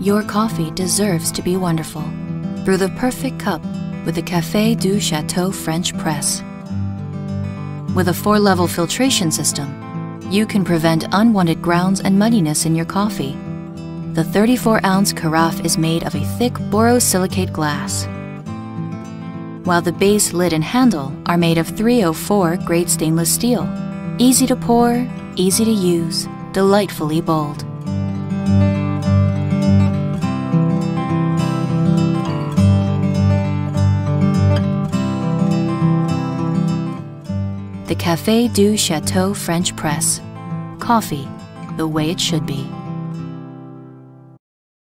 Your coffee deserves to be wonderful. Brew the perfect cup with the Café du Chateau French Press. With a four level filtration system, you can prevent unwanted grounds and muddiness in your coffee. The 34 ounce carafe is made of a thick borosilicate glass, while the base lid and handle are made of 304 grade stainless steel. Easy to pour, easy to use, delightfully bold. The Café du Chateau French Press. Coffee, the way it should be.